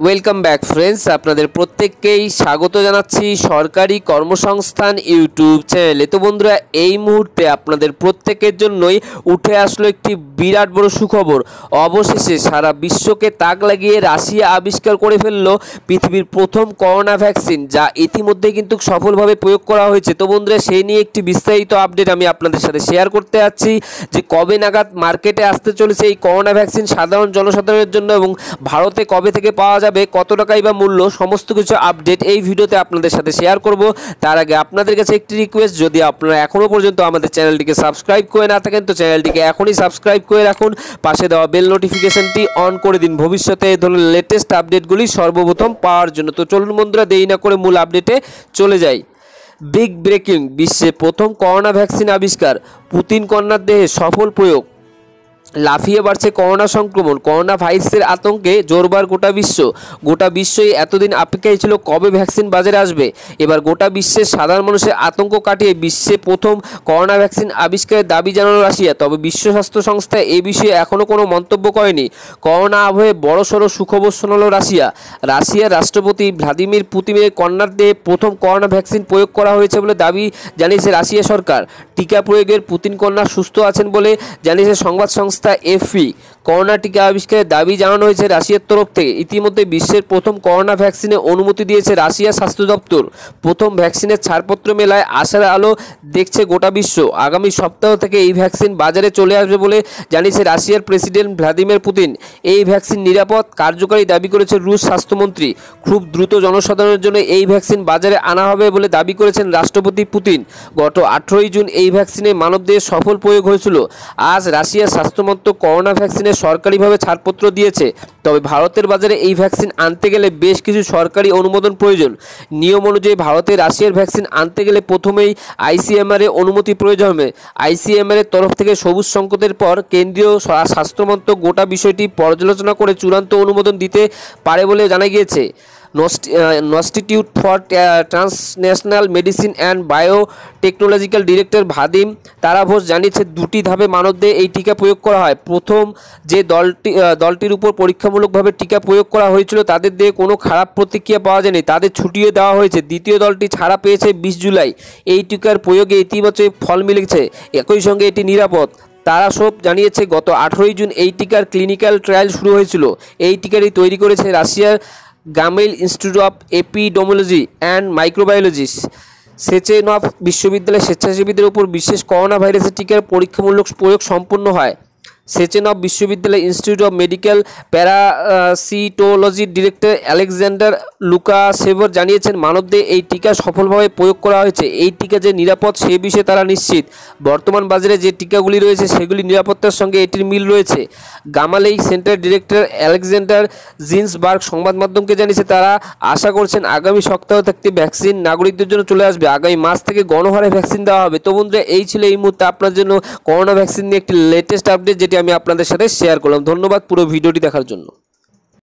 Welcome back friends আপনাদের প্রত্যেককেই স্বাগত জানাচ্ছি সরকারি কর্মসংস্থান ইউটিউব চ্যানেলে। তো বন্ধুরা, এই মুহূর্তে আপনাদের প্রত্যেকের জন্যই উঠে আসলো একটি বিরাট বড় সুখবর। অবশেষে সারা বিশ্বকে তাক লাগিয়ে রাশিয়া আবিষ্কার করে ফেলল পৃথিবীর প্রথম করোনা ভ্যাকসিন, যা ইতিমধ্যে কিন্তু সফলভাবে প্রয়োগ করা হয়েছে। তো বন্ধুরা, সেই নিয়ে একটি বিস্তারিত আপডেট আমি আপনাদের সাথে শেয়ার করতে যাচ্ছি, যে কবে নাগাদ মার্কেটে আসতে চলেছে এই করোনা ভ্যাকসিন সাধারণ জনসাধারণের জন্য এবং ভারতে কবে থেকে পাওয়া যাবে, কত টাকাই বা মূল্য, সমস্ত কিছু আপডেট এই ভিডিওতে আপনাদের সাথে শেয়ার করব। তার আগে আপনাদের কাছে একটি রিকোয়েস্ট যদি আপনারা এখনও পর্যন্ত আমাদের চ্যানেলটিকে সাবস্ক্রাইব করে না থাকেন, তো চ্যানেলটিকে এখনই সাবস্ক্রাইব করে রাখুন। পাশে দেওয়া বেল নোটিফিকেশনটি অন করে দিন। ভবিষ্যতে এই ধরনের লেটেস্ট আপডেটগুলি সর্বপ্রথম পাওয়ার জন্য। তো চলুন বন্ধুরা, দেরি না করে মূল আপডেটে চলে যাই। বিগ ব্রেকিং বিশ্বে প্রথম করোনা ভ্যাকসিন আবিষ্কার। পুতিন কন্যার দেহে সফল প্রয়োগ। লাফিয়ে বাড়ছে করোনা সংক্রমণ। করোনা ভাইরাসের আতঙ্কে জোরবার গোটা বিশ্ব। গোটা বিশ্বই এতদিন অপেক্ষায় ছিল কবে ভ্যাকসিন বাজারে আসবে। এবার গোটা বিশ্বের সাধারণ মানুষের আতঙ্ক কাটিয়ে বিশ্বে প্রথম করোনা ভ্যাকসিন আবিষ্কারের দাবি জানানো রাশিয়া। তবে বিশ্ব স্বাস্থ্য সংস্থা এ বিষয়ে এখনও কোনো মন্তব্য করেনি। করোনা আবহে বড়সড় সুখবর শোনালো রাশিয়া। রাশিয়ার রাষ্ট্রপতি ভ্লাদিমির পুতিনের কন্যার দেহে প্রথম করোনা ভ্যাকসিন প্রয়োগ করা হয়েছে বলে দাবি জানিয়েছে রাশিয়া সরকার। টিকা প্রয়োগের পুতিন কন্যা সুস্থ আছেন বলে জানিয়েছে সংবাদ সংস্থা। custa করোনা টিকা আবিষ্কারের দাবি জানানো হয়েছে রাশিয়ার তরফ থেকে। ইতিমধ্যে বিশ্বের প্রথম করোনা ভ্যাকসিনে অনুমতি দিয়েছে রাশিয়ার স্বাস্থ্য দপ্তর। প্রথম ভ্যাকসিনের ছাড়পত্র মেলায় আশার আলো দেখছে গোটা বিশ্ব। আগামী সপ্তাহ থেকে এই ভ্যাকসিন বাজারে চলে আসবে বলে জানিয়েছে রাশিয়ার প্রেসিডেন্ট ভ্লাদিমির পুতিন। এই ভ্যাকসিন নিরাপদ, কার্যকারী দাবি করেছে রুশ স্বাস্থ্যমন্ত্রী। খুব দ্রুত জনসাধারণের জন্য এই ভ্যাকসিন বাজারে আনা হবে বলে দাবি করেছেন রাষ্ট্রপতি পুতিন। গত আঠেরোই জুন এই ভ্যাকসিনে মানবদেহে সফল প্রয়োগ হয়েছিল। আজ রাশিয়ার স্বাস্থ্যমন্ত্রক করোনা ভ্যাকসিনের সরকারিভাবে ছাড়পত্র দিয়েছে। তবে ভারতের বাজারে এই ভ্যাকসিন আনতে গেলে বেশ কিছু সরকারি অনুমোদন প্রয়োজন। নিয়ম অনুযায়ী ভারতে রাশিয়ার ভ্যাকসিন আনতে গেলে প্রথমেই আইসিএমআর এ অনুমতি প্রয়োজন হবে। আইসিএমআর এর তরফ থেকে সবুজ সংকটের পর কেন্দ্রীয় স্বাস্থ্যমন্ত্রক গোটা বিষয়টি পর্যালোচনা করে চূড়ান্ত অনুমোদন দিতে পারে বলে জানা গিয়েছে। Institute for transnational medicine and biotechnological director Vadim তারাভোস জানিয়েছে, দুটি ধাপে মানবদের এই টিকা প্রয়োগ করা হয়। প্রথম, যে দলটি দলটির উপর পরীক্ষামূলকভাবে টিকা প্রয়োগ করা হয়েছিল, তাদের দিয়ে কোনো খারাপ প্রতিক্রিয়া পাওয়া যায়নি, তাদের ছুটিয়ে দেওয়া হয়েছে। দ্বিতীয় দলটি ছাড়া পেয়েছে বিশ জুলাই। এই টিকার প্রয়োগে ইতিবাচক ফল মিলেছে। একই সঙ্গে এটি নিরাপদ। তারা সব জানিয়েছে, গত আঠেরোই জুন এই টিকার ক্লিনিক্যাল ট্রায়াল শুরু হয়েছিল। এই টিকাটি তৈরি করেছে রাশিয়ার Gamaleya institute of epidemiology and microbiology Sechenov বিশ্ববিদ্যালয়ের স্বেচ্ছাসেবীদের উপর বিশেষ করোনা ভাইরাসের টিকার পরীক্ষামূলক প্রয়োগ সম্পন্ন হয়। সেচেনভ বিশ্ববিদ্যালয় ইনস্টিটিউট অফ মেডিকেল প্যারাসিটোলজির ডিরেক্টর আলেকজান্ডার লুকাসেভর জানিয়েছেন মানবদের এই টিকা সফলভাবে প্রয়োগ করা হয়েছে। এই টিকা যে নিরাপদ, সে বিষয়ে তারা নিশ্চিত। বর্তমান বাজারে যে টিকাগুলি রয়েছে, সেগুলি নিরাপত্তার সঙ্গে এটির মিল রয়েছে। Gamaleya centre director Alexander Gintsburg সংবাদ মাধ্যমকে জানিয়েছে, তারা আশা করছেন আগামী সপ্তাহ থাকতে ভ্যাকসিন নাগরিকদের জন্য চলে আসবে। আগামী মাস থেকে গণহারে ভ্যাকসিন দেওয়া হবে। তো বন্ধুরা, এই ছিল এই মুহূর্তে আপনার জন্য করোনা ভ্যাকসিন নিয়ে একটি লেটেস্ট আপডেট যেটি আমি আপনাদের সাথে শেয়ার করলাম। ধন্যবাদ পুরো ভিডিওটি দেখার জন্য।